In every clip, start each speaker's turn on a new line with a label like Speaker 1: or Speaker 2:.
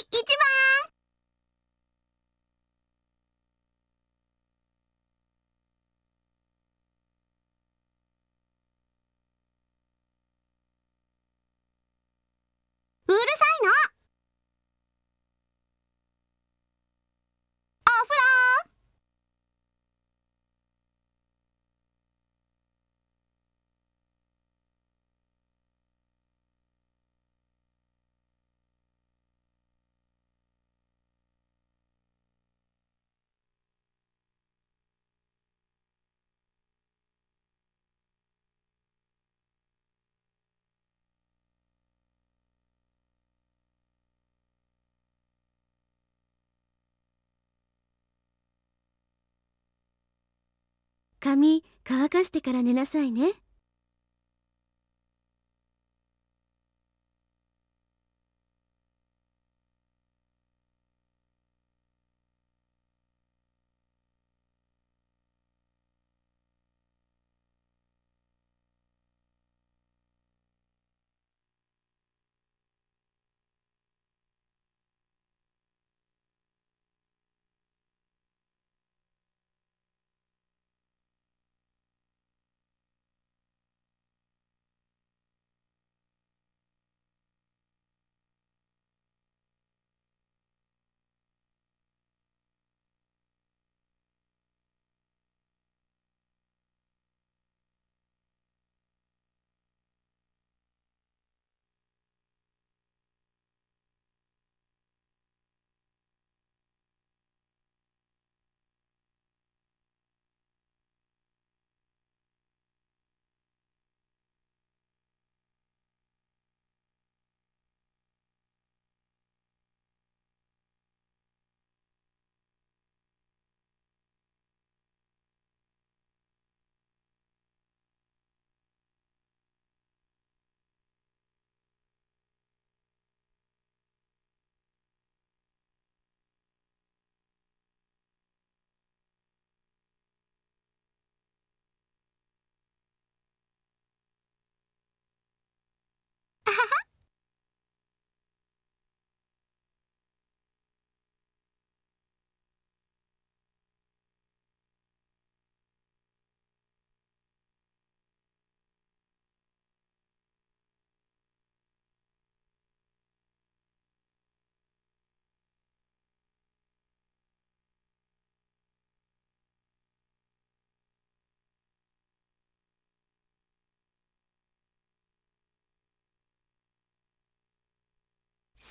Speaker 1: い一番うるさいのお風呂
Speaker 2: 髪乾かしてから寝なさいね。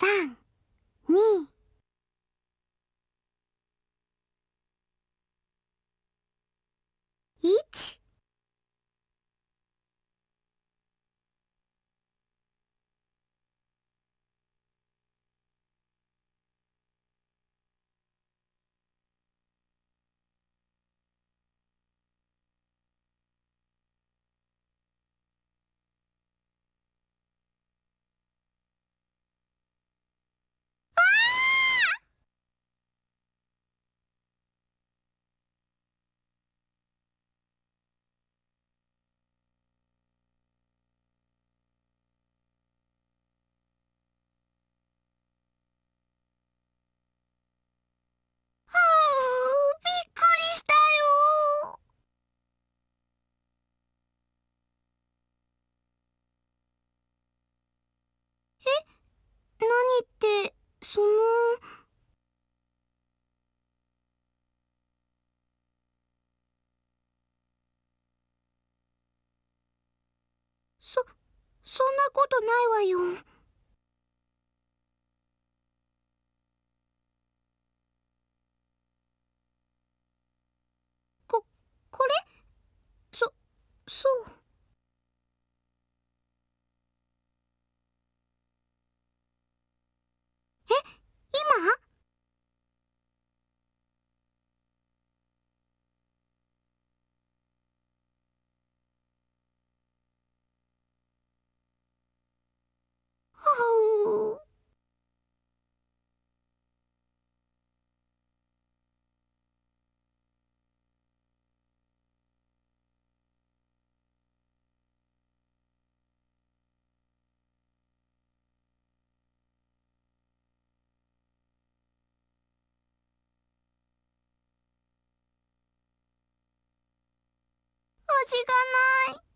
Speaker 1: 3 2そんなことないわよ。味がない。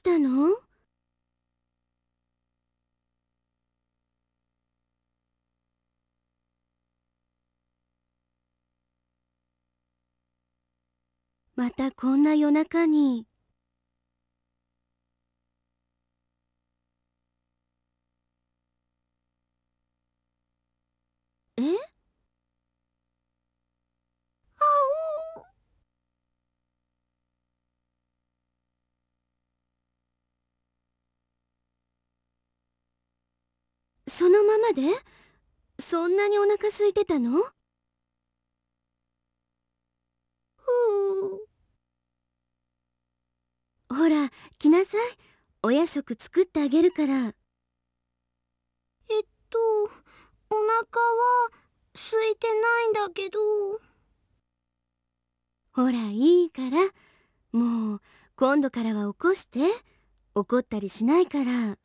Speaker 3: したの？またこんな夜中に。えそのままで？そんなにお腹空いてたの？ほら来なさい。お夜食作ってあげるから。
Speaker 1: えっとお腹は空いてないんだけど。
Speaker 3: ほらいいから。もう今度からは起こして。怒ったりしないから。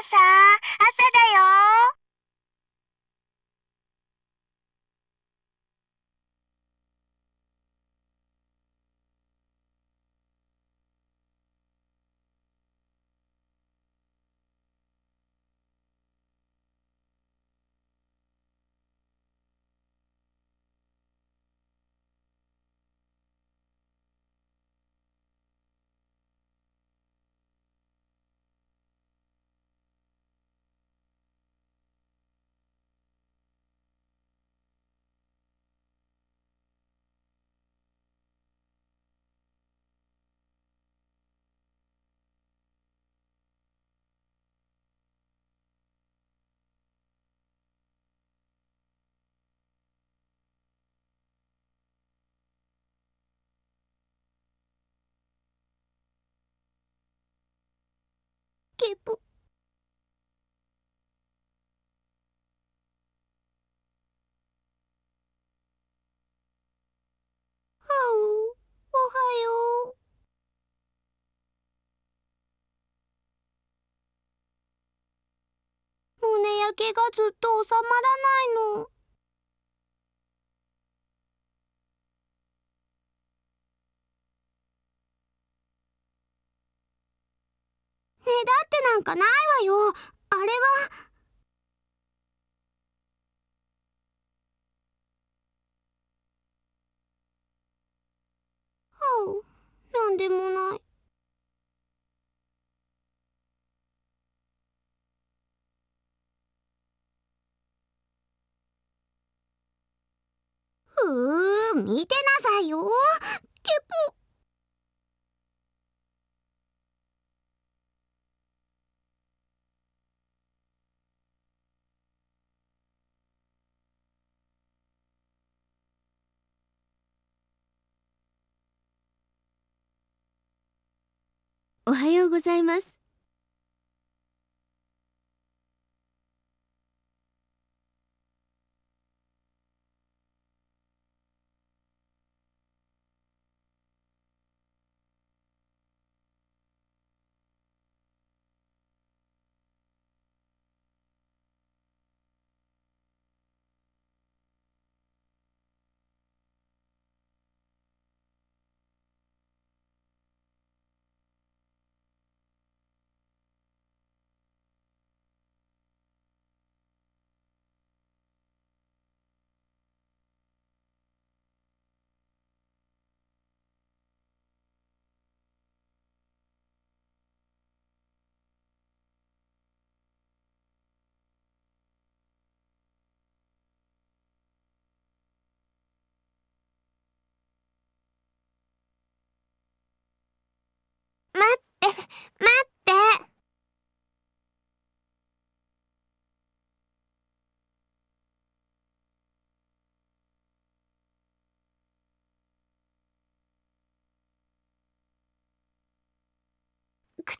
Speaker 1: 朝、朝だよケポはうおはよう胸焼けがずっと収まらないの。立ってなんかないわよ。あれは。はあなんでもない。ふう見てなさいよ。けっポ
Speaker 2: おはようございます。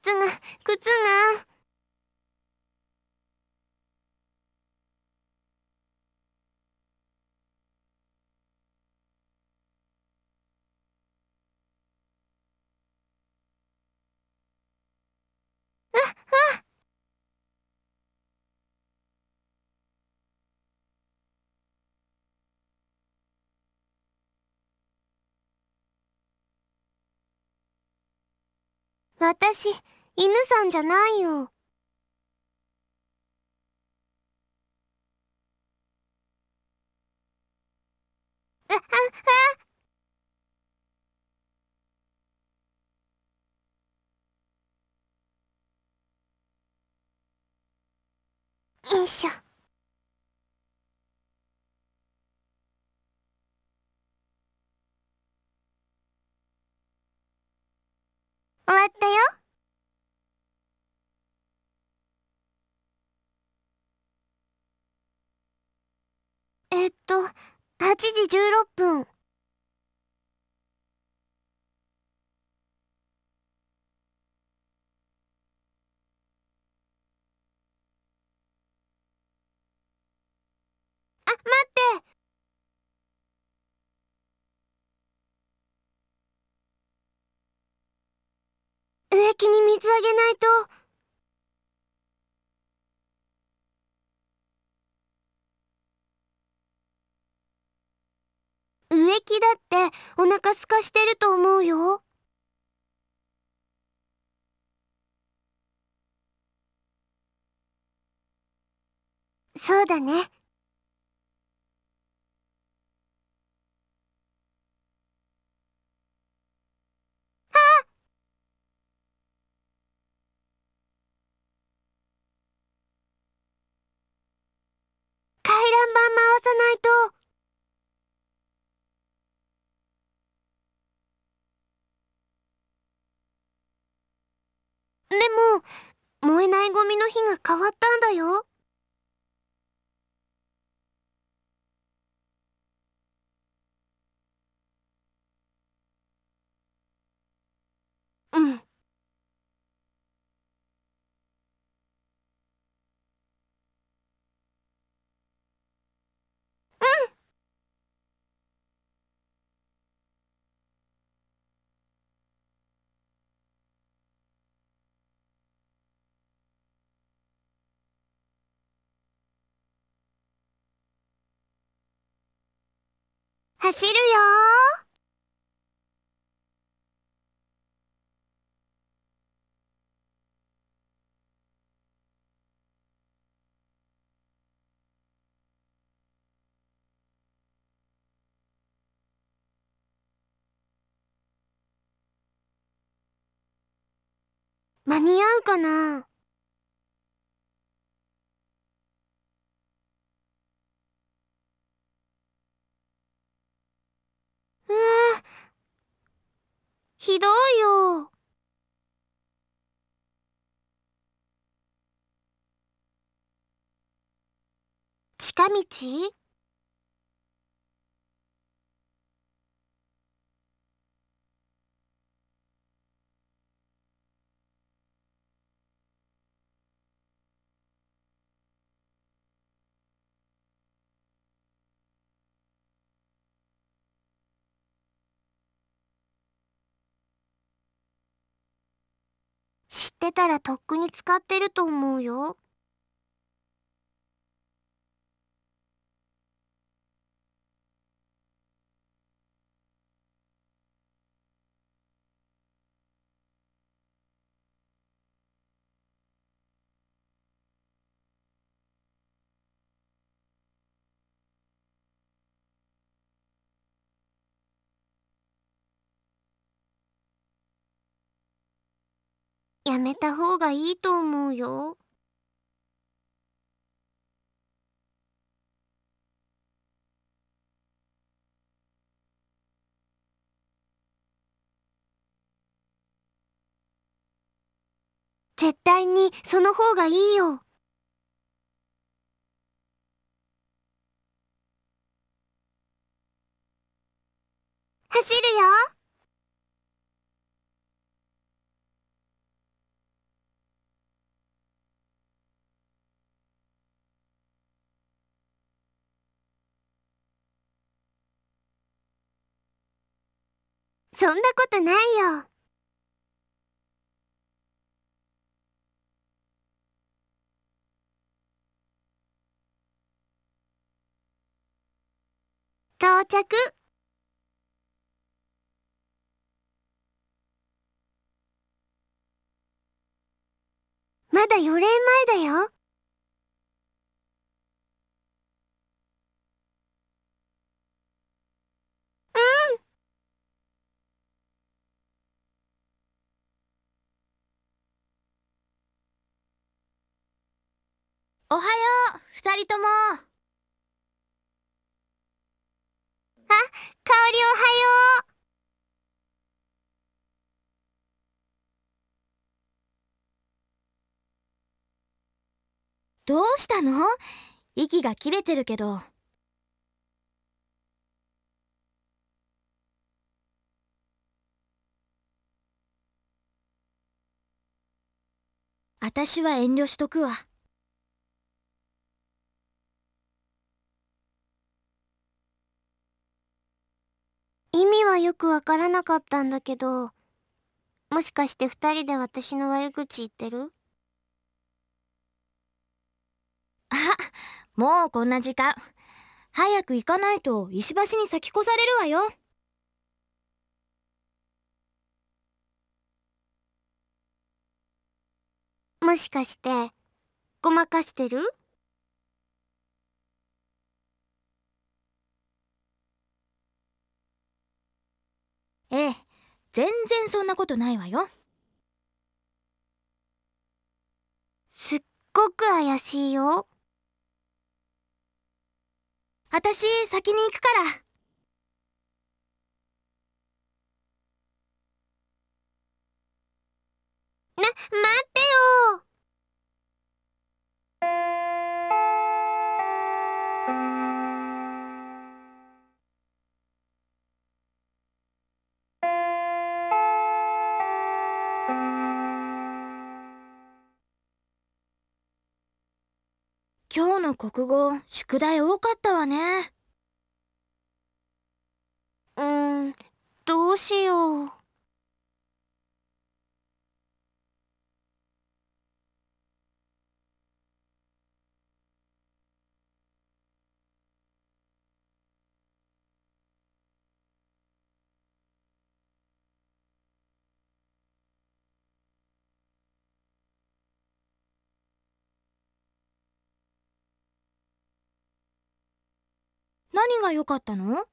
Speaker 1: 靴が靴が。私犬さんじゃないよ。あああ。よいしょ。終わったよ。えっと8時16分あ待ってに水あげないと。植木だってお腹すかしてると思うよ。そうだね。回覧板回さないと。でも、燃えないゴミの日が変わったんだよ。うん。走るよ。間に合うかな？ひどいよ。近道？ってたらとっくに使ってると思うよ。やめた方がいいと思うよ。絶対にその方がいいよ。走るよ。そんなことないよ。到着。まだ4連前だよ。
Speaker 2: うんおはよう。二人とも。あ、
Speaker 1: 香りおはよう。
Speaker 2: どうしたの？息が切れてるけど。あたしは遠慮しとくわ。
Speaker 1: 意味はよくわからなかったんだけど、もしかして二人で私の悪口言ってる？
Speaker 2: あ、もうこんな時間。早く行かないと石橋に先越されるわよ。
Speaker 1: もしかして、ごまかしてる？
Speaker 2: ええ、全然そんなことないわよ。
Speaker 1: すっごく怪しいよ。
Speaker 2: あたし先に行くから。
Speaker 1: な、待ってよ
Speaker 2: の国語、宿題多かったわね。
Speaker 1: うん、どうしよう。
Speaker 2: 何が良かったの？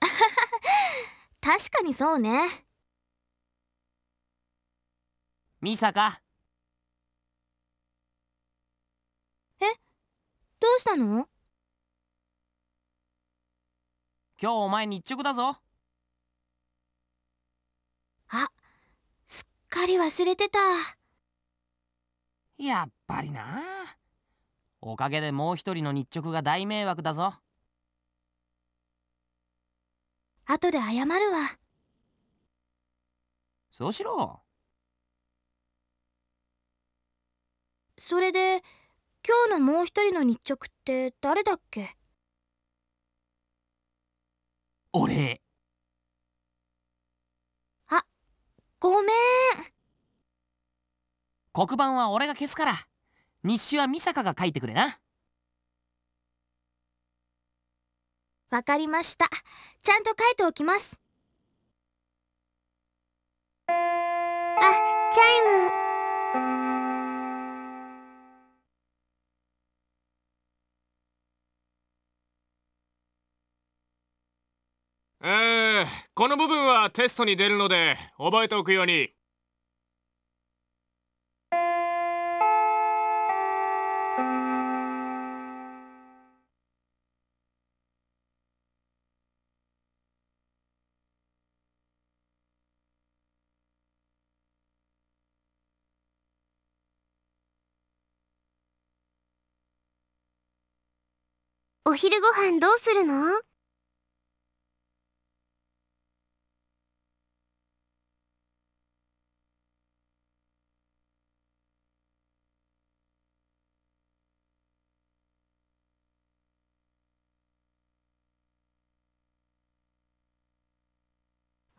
Speaker 2: 確かにそうね。
Speaker 4: ミサカ。
Speaker 2: どうしたの？
Speaker 4: 今日お前日直だぞ。
Speaker 2: あすっかり忘れてた。
Speaker 4: やっぱりな。おかげでもう一人の日直が大迷惑だぞ。
Speaker 2: 後で謝るわ。
Speaker 4: そうしろ。
Speaker 2: それで今日のもう一人の日直って誰だっけ？
Speaker 4: 俺。
Speaker 2: ごめん。
Speaker 4: 黒板は俺が消すから。日誌は美坂が書いてくれな。
Speaker 2: わかりました。ちゃんと書いておきます。
Speaker 1: あチャイム
Speaker 5: えー、この部分はテストに出るので覚えておくように。
Speaker 1: お昼ご飯どうするの？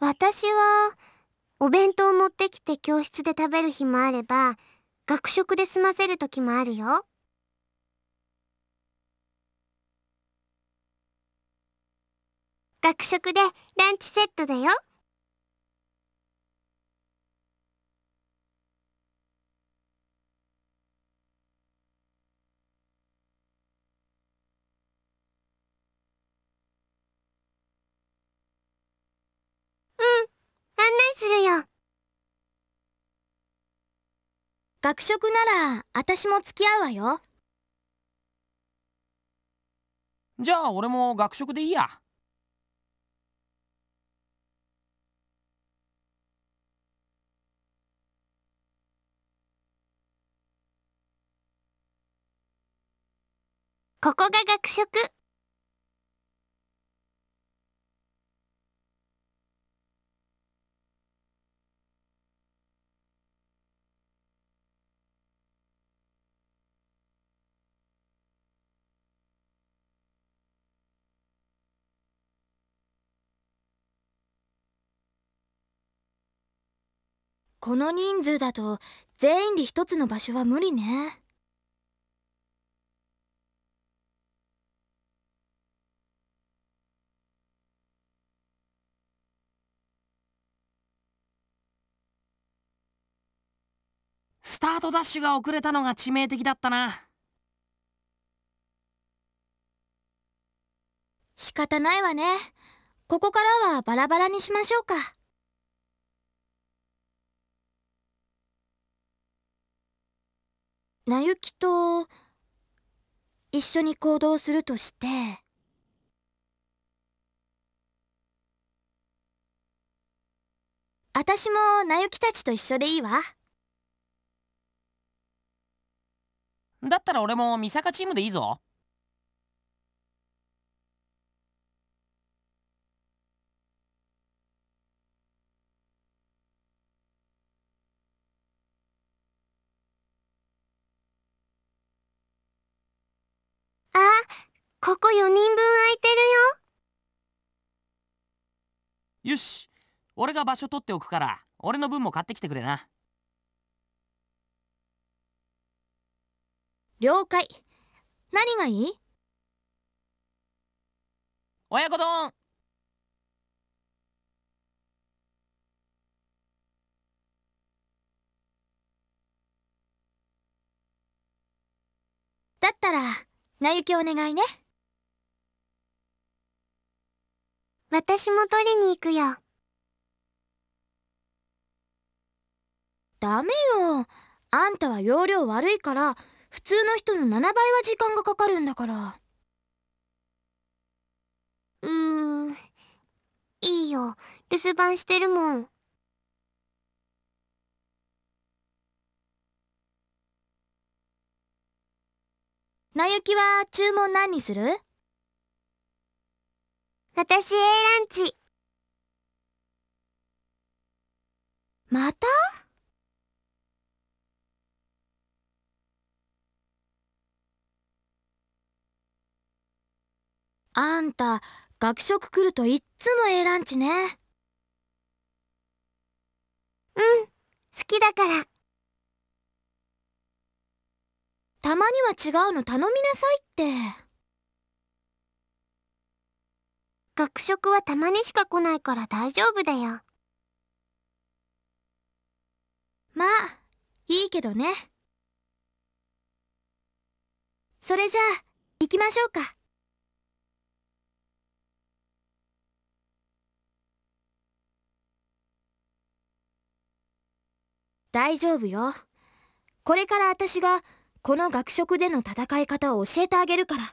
Speaker 1: 私はお弁当持ってきて教室で食べる日もあれば学食で済ませる時もあるよ。学食でランチセットだようん案内するよ
Speaker 2: 学食なら私も付き合うわよ。
Speaker 4: じゃあ俺も学食でいいや。
Speaker 1: ここが学食
Speaker 2: この人数だと全員で一つの場所は無理ね。
Speaker 4: スタートダッシュが遅れたのが致命的だったな。
Speaker 2: 仕方ないわね。ここからはバラバラにしましょうかなゆきと一緒に行動するとして。私もなゆきたちと一緒でいいわ。
Speaker 4: だったら俺も美坂チームでいいぞ
Speaker 1: あここ4人分空いてるよ。
Speaker 4: よし。俺が場所取っておくから俺の分も買ってきてくれな。
Speaker 2: 了解。何がいい？
Speaker 4: 親子丼。
Speaker 2: だったらなゆきお願いね
Speaker 1: 私も取りに行くよ。
Speaker 2: ダメよ。あんたは容量悪いから、普通の人の7倍は時間がかかるんだから。
Speaker 1: うーん。いいよ。留守番してるもん。
Speaker 2: なゆきは注文何にする？
Speaker 1: 私 A ランチ。
Speaker 2: また？あんた学食来るといっつも A ランチね。
Speaker 1: うん好きだから。
Speaker 2: たまには違うの頼みなさいって
Speaker 1: 学食はたまにしか来ないから大丈夫だよ。
Speaker 2: まあいいけどね。それじゃあ行きましょうか。大丈夫よ。これから私がこの学食での戦い方を教えてあげるから。